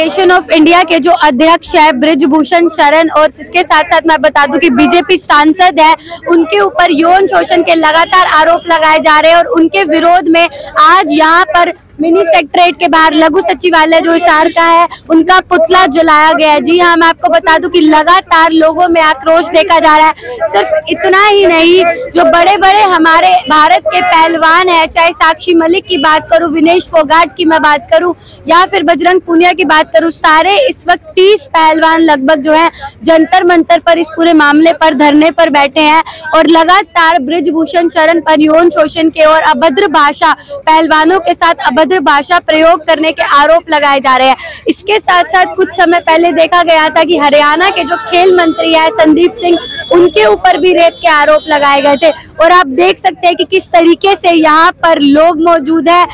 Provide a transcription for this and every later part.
Federation of India के जो अध्यक्ष है, ब्रिजभूषण शरण, और इसके साथ साथ मैं बता दूँ कि बीजेपी सांसद है, उनके ऊपर यौन शोषण के लगातार आरोप लगाए जा रहे हैं, और उनके विरोध में आज यहाँ पर मिनी सेक्ट्रेट के बाहर लघु सचिवालय जो हिसार का है, उनका पुतला जलाया गया है। जी हाँ मैं आपको बता दूँ कि लगातार लोगों में आक्रोश देखा जा रहा है। सिर्फ़ इतना ही नहीं, जो बड़े बड़े हमारे भारत के पहलवान है, चाहे साक्षी मलिक की बात करूँ, विनेश फोगाट की मैं बात करूँ, या फिर बजरंग पुनिया की बात करूँ, सारे इस वक्त तीस पहलवान लगभग जो है, जंतर मंतर पर इस पूरे मामले पर, धरने पर बैठे हैं और लगातार ब्रिजभूषण, शरण पर यौन शोषण के और अभद्र भाषा पहलवानों के साथ अभद्र भाषा प्रयोग करने के आरोप लगाए जा रहे हैं। इसके साथ साथ कुछ समय पहले देखा गया था कि हरियाणा के जो खेल मंत्री है, संदीप सिंह, उनके ऊपर भी रेप के आरोप लगाए गए थे। और आप देख सकते हैं कि किस तरीके से यहाँ पर लोग मौजूद है।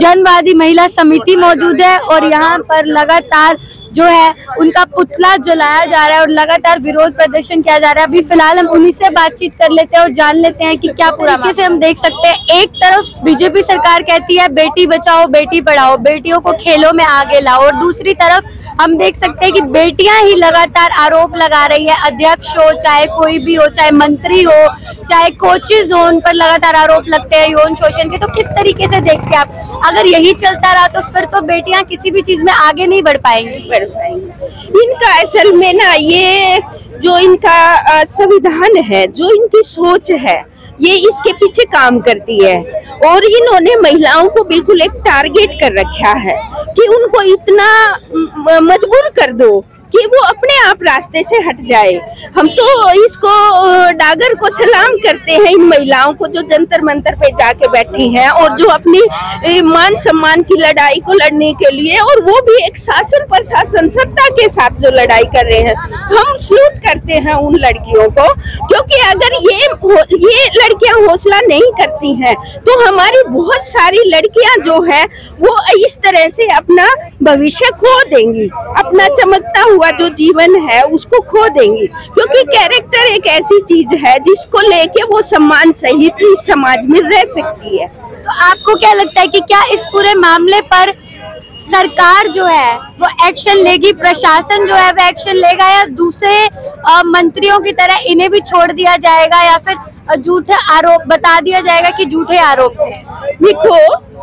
जनवादी महिला समिति मौजूद है और यहाँ पर लगातार जो है उनका पुतला जलाया जा रहा है और लगातार विरोध प्रदर्शन किया जा रहा है। अभी फ़िलहाल हम उन्हीं से बातचीत कर लेते हैं और जान लेते हैं कि क्या पूरा से हम देख सकते हैं एक तरफ़ बीजेपी सरकार कहती है बेटी बचाओ बेटी पढ़ाओ बेटियों को खेलों में आगे लाओ और दूसरी तरफ़ हम देख सकते हैं कि बेटियाँ ही लगातार आरोप लगा रही है। अध्यक्ष हो, चाहे कोई भी हो, चाहे मंत्री हो, चाहे कोचेज हो, उन पर लगातार आरोप लगते हैं यौन शोषण के। तो किस तरीके से देखते हैं आप? अगर यही चलता रहा तो फिर तो बेटियाँ किसी भी चीज़ में आगे नहीं बढ़ पाएँगी। बढ़ पाएँगी। इनका असल में ना, ये जो इनका संविधान है, जो इनकी सोच है, ये इसके पीछे काम करती है। और इन्होंने महिलाओं को बिल्कुल एक टारगेट कर रखा है। कि उनको इतना मजबूर कर दो। कि वो अपने आप रास्ते से हट जाए। हम तो इसको डागर को सलाम करते हैं इन महिलाओं को जो जंतर मंतर पे जाके बैठी हैं और जो अपनी मान सम्मान की लड़ाई को लड़ने के लिए और वो भी एक शासन प्रशासन सत्ता के साथ जो लड़ाई कर रहे हैं। हम सल्यूट करते हैं उन लड़कियों को, क्योंकि अगर ये ये लड़कियाँ हौसला नहीं करती हैं तो हमारी बहुत सारी लड़कियाँ जो है, वो इस तरह से अपना भविष्य खो देंगी, अपना चमकता हुआ जो जीवन है उसको खो देंगी। क्योंकि कैरेक्टर एक ऐसी चीज़ है जिसको लेके वो सम्मान सहित इस समाज में रह सकती है। तो आपको क्या लगता है कि क्या इस पूरे मामले पर सरकार जो है वो एक्शन लेगी प्रशासन जो है वो एक्शन लेगा या दूसरे मंत्रियों की तरह इन्हें भी छोड़ दिया जाएगा या फिर झूठे आरोप बता दिया जाएगा कि झूठे आरोप थे देखो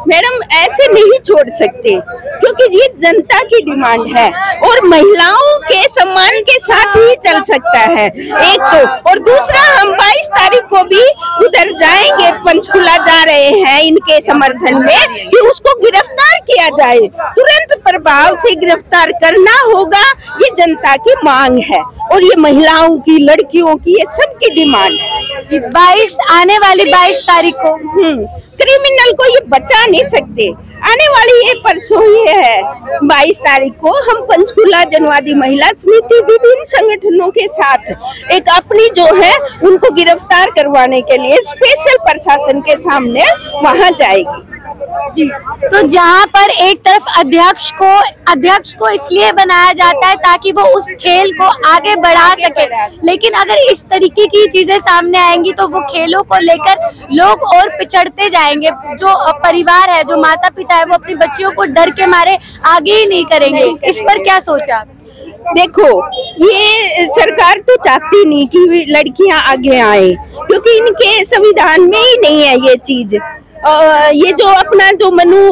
मैडम, ऐसे नहीं छोड़ सकते, क्योंकि ये जनता की डिमांड है और महिलाओं के सम्मान के साथ ही चल सकता है। एक तो और दूसरा, हम 22 तारीख को भी उधर जाएँगे, पंचकुला जा रहे हैं इनके समर्थन में कि उसको गिरफ़्तार किया जाए। तुरंत प्रभाव से गिरफ़्तार करना होगा, ये जनता की मांग है। और ये महिलाओं की, लड़कियों की, ये सबकी डिमांड है। बाईस आने वाली बाईस तारीख को। हम्म, क्रिमिनल को ये बचा नहीं सकते। आने वाली ये परसों ही है। 22 तारीख को हम पंचकुला जनवादी महिला समिति विभिन्न संगठनों के साथ एक अपनी जो है उनको गिरफ़्तार करवाने के लिए स्पेशल प्रशासन के सामने वहाँ जाएगी। जी तो जहाँ पर एक तरफ़ अध्यक्ष को अध्यक्ष को इसलिए बनाया जाता है ताकि वो उस खेल को आगे बढ़ा सके। लेकिन अगर इस तरीके की चीज़ें सामने आएँगी तो वो खेलों को लेकर लोग और पिछड़ते जाएँगे। जो परिवार है जो माता पिता है वो अपनी बच्चियों को डर के मारे आगे ही नहीं करेंगे। इस पर क्या सोचा? देखो ये सरकार तो चाहती नहीं कि लड़कियाँ आगे आए क्योंकि इनके संविधान में ही नहीं है ये चीज़। ये जो अपना जो मनु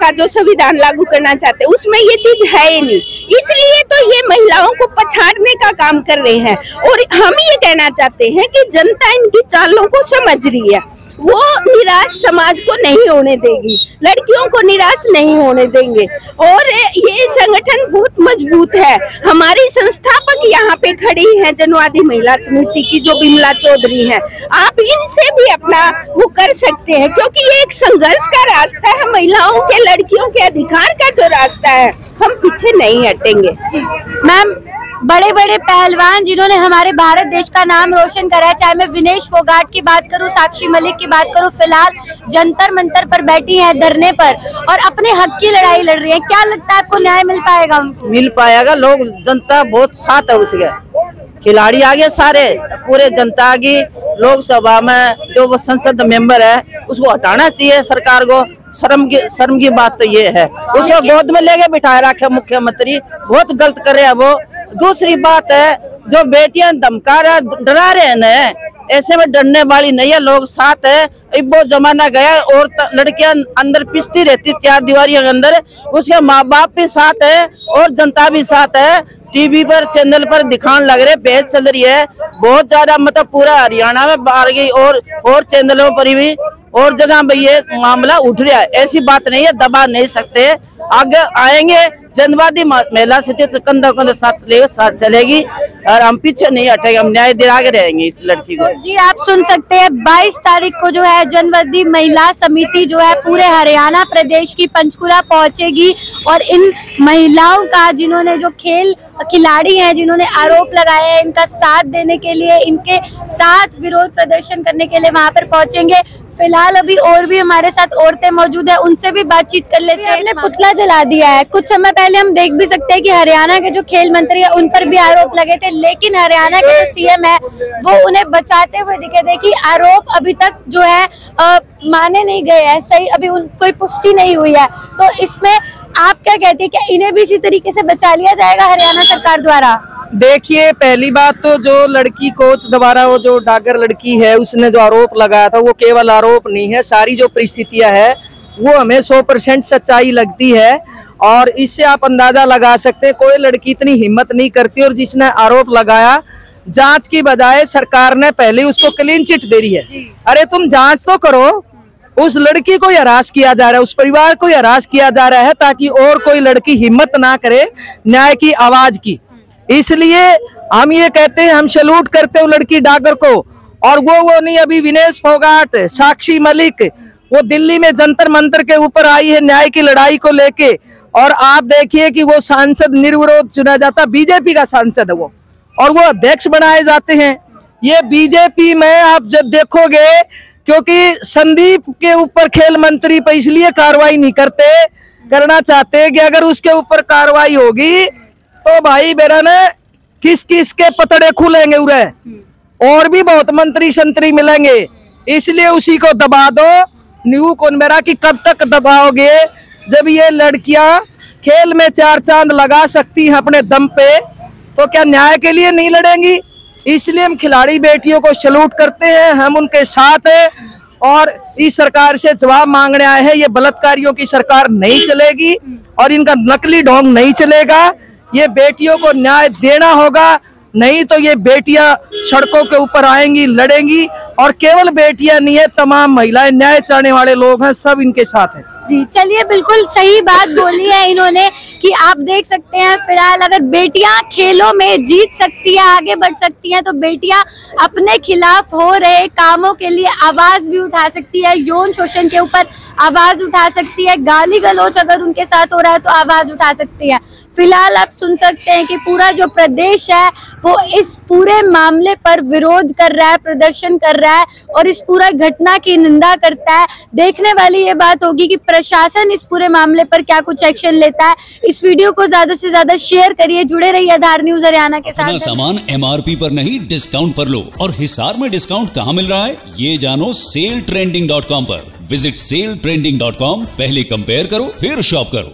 का जो संविधान लागू करना चाहते हैं, उसमें ये चीज़ है ही नहीं। इसलिए तो ये महिलाओं को पछाड़ने का काम कर रहे हैं। और हम ये कहना चाहते हैं कि जनता इनकी चालों को समझ रही है। वो निराश समाज को नहीं होने देगी। लड़कियों को निराश नहीं होने देंगे। और ये संगठन बहुत मज़बूत है। हमारी संस्थापक यहाँ पे खड़ी है जनवादी महिला समिति की जो बिमला चौधरी है। आप इनसे भी अपना वो कर सकते हैं क्योंकि ये एक संघर्ष का रास्ता है। महिलाओं के लड़कियों के अधिकार का जो रास्ता है हम पीछे नहीं हटेंगे। मैम बड़े बड़े पहलवान जिन्होंने हमारे भारत देश का नाम रोशन करा है। चाहे मैं विनेश फोगाट की बात करूँ, साक्षी मलिक की बात करूँ, फ़िलहाल जंतर मंतर पर बैठी हैं धरने पर और अपने हक की लड़ाई लड़ रही है। क्या लगता है आपको न्याय मिल पाएगा उनको? मिल पाएगा। लोग, जनता बहुत साथ है उसके। खिलाड़ी आगे सारे, पूरे जनता की, लोकसभा में जो वो संसद मेंबर है, उसको हटाना चाहिए सरकार को। शर्म की शर्म की बात तो ये है। उसको गोद में लेके बिठाए रखे मुख्यमंत्री। बहुत गलत कर हैं वो। दूसरी बात है, जो बेटियाँ धमका रहे, डरा रहे हैं ऐसे में डरने वाली नहीं है, लोग साथ है। वो जमाना गया और लड़कियाँ अंदर पिसती रहती, चार दीवार के अंदर, उसके माँ बाप भी साथ है, और जनता भी साथ है। टीवी पर, चैनल पर दिखाने लग रहे पेज चल रही है। बहुत ज़्यादा मतलब पूरा हरियाणा में बाहर गई, और और चैनलों पर भी, और जगह पे ये मामला उठ रहा है। ऐसी बात नहीं है, दबा नहीं सकते। आगे आएँगे जनवादी महिला स्थिति तो कंधा कंधा साथ ले साथ चलेगी और हम पीछे नहीं हटेंगे हम न्याय दिला के रहेंगे इस लड़की को। जी आप सुन सकते हैं 22 तारीख को जो है जनवादी महिला समिति जो है पूरे हरियाणा प्रदेश की पंचकुला पहुंचेगी और इन महिलाओं का जिन्होंने जो खेल खिलाड़ी हैं जिन्होंने आरोप लगाए हैं इनका साथ देने के लिए इनके साथ विरोध प्रदर्शन करने के लिए वहाँ पर पहुँचेंगे। फ़िलहाल अभी और भी हमारे साथ औरतें मौजूद है उनसे भी बातचीत कर लेते हैं। हमने पुतला जला दिया है। कुछ समय पहले हम देख भी सकते हैं कि हरियाणा के जो खेल मंत्री है उन पर भी आरोप लगे थे लेकिन हरियाणा के जो सीएम है वो उन्हें बचाते हुए दिखे थे कि आरोप अभी तक जो है आ, माने नहीं गए हैं सही अभी उन कोई पुष्टि नहीं हुई है। तो इसमें आप क्या कहते हैं क्या इन्हें भी इसी तरीके से बचा लिया जाएगा हरियाणा सरकार द्वारा? देखिए पहली बात तो जो लड़की कोच दोबारा वो जो डागर लड़की है उसने जो आरोप लगाया था वो केवल आरोप नहीं है सारी जो परिस्थितियाँ है वो हमें सौ परसेंट सच्चाई लगती है। और इससे आप अंदाज़ा लगा सकते हैं कोई लड़की इतनी हिम्मत नहीं करती और जिसने आरोप लगाया जाँच की बजाय सरकार ने पहले उसको क्लीन चिट दे रही है। अरे तुम जाँच तो करो उस लड़की को हरास किया जा रहा है उस परिवार को हरास किया जा रहा है ताकि और कोई लड़की हिम्मत ना करे न्याय की आवाज़ की। इसलिए हम ये कहते हैं हम सल्यूट करते हैं लड़की डागर को। और वो वो नहीं अभी विनेश फोगाट साक्षी मलिक वो दिल्ली में जंतर मंतर के ऊपर आई है न्याय की लड़ाई को लेके। और आप देखिए कि वो सांसद निर्विरोध चुना जाता, बीजेपी का सांसद है वो। और वो अध्यक्ष बनाए जाते हैं। ये बीजेपी में आप जब देखोगे, क्योंकि संदीप के ऊपर खेल मंत्री पर इसलिए कार्रवाई नहीं करते, करना चाहते कि अगर उसके ऊपर कार्रवाई होगी तो भाई बेरा ने किस किस के पतड़े खुलेंगे उरे? और भी बहुत मंत्री संतरी मिलेंगे। इसलिए उसी को दबा दो। न्यू कौन मेरा कि कब तक दबाओगे? जब ये लड़कियाँ खेल में चार चाँद लगा सकती हैं अपने दम पे तो क्या न्याय के लिए नहीं लड़ेंगी? इसलिए हम खिलाड़ी बेटियों को सल्यूट करते हैं, हम उनके साथ हैं और इस सरकार से जवाब मांगने आए हैं। ये बलात्कारियों की सरकार नहीं चलेगी और इनका नकली ढोंग नहीं चलेगा। ये बेटियों को न्याय देना होगा, नहीं तो ये बेटियाँ सड़कों के ऊपर आएँगी, लड़ेंगी और केवल बेटियाँ नहीं है, तमाम महिलाएँ, न्याय चाहने वाले लोग हैं, सब इनके साथ हैं। चलिए, बिल्कुल सही बात बोली है इन्होंने कि आप देख सकते हैं, फ़िलहाल अगर बेटियाँ खेलों में जीत सकती है, आगे बढ़ सकती हैं तो बेटियाँ अपने खिलाफ हो रहे कामों के लिए आवाज़ भी उठा सकती है, यौन शोषण के ऊपर आवाज़ उठा सकती है, गाली गलोच अगर उनके साथ हो रहा है तो आवाज़ उठा सकती है। फ़िलहाल आप सुन सकते हैं कि पूरा जो प्रदेश है वो इस पूरे मामले पर विरोध कर रहा है प्रदर्शन कर रहा है और इस पूरा घटना की निंदा करता है। देखने वाली ये बात होगी कि प्रशासन इस पूरे मामले पर क्या कुछ एक्शन लेता है। इस वीडियो को ज़्यादा से ज़्यादा शेयर करिए। जुड़े रहिए आधार न्यूज़ हरियाणा के साथ। सामान एम पर नहीं डिस्काउंट पर लो। और हिसार में डिस्काउंट कहाँ मिल रहा है? ये जानो सेल ट्रेंडिंग डॉट कॉम पर। Visit sale trending dot com पहले कंपेयर करो फिर शॉप करो।